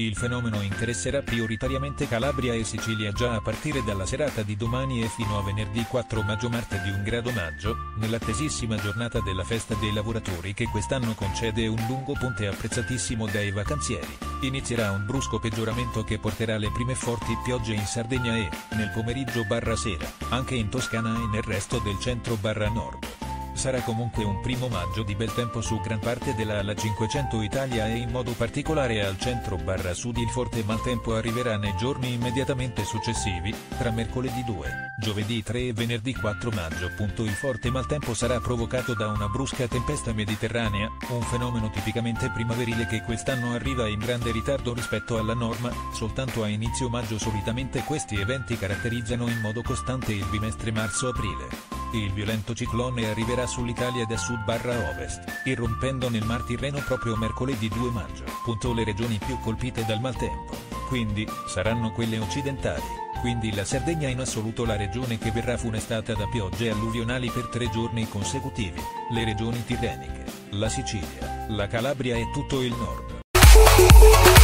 Il fenomeno interesserà prioritariamente Calabria e Sicilia già a partire dalla serata di domani e fino a venerdì 4 maggio martedì 1 grado maggio, nell'attesissima giornata della festa dei lavoratori che quest'anno concede un lungo ponte apprezzatissimo dai vacanzieri. Inizierà un brusco peggioramento che porterà le prime forti piogge in Sardegna e, nel pomeriggio barra sera, anche in Toscana e nel resto del centro barra nord. Sarà comunque un primo maggio di bel tempo su gran parte della alla 500 Italia e in modo particolare al centro barra sud il forte maltempo arriverà nei giorni immediatamente successivi, tra mercoledì 2, giovedì 3 e venerdì 4 maggio. Il forte maltempo sarà provocato da una brusca tempesta mediterranea, un fenomeno tipicamente primaverile che quest'anno arriva in grande ritardo rispetto alla norma, soltanto a inizio maggio solitamente questi eventi caratterizzano in modo costante il bimestre marzo-aprile. Il violento ciclone arriverà sull'Italia da sud barra ovest, irrompendo nel Mar Tirreno proprio mercoledì 2 maggio. Punto le regioni più colpite dal maltempo, quindi, saranno quelle occidentali, quindi la Sardegna in assoluto la regione che verrà funestata da piogge alluvionali per tre giorni consecutivi, le regioni tirreniche, la Sicilia, la Calabria e tutto il nord.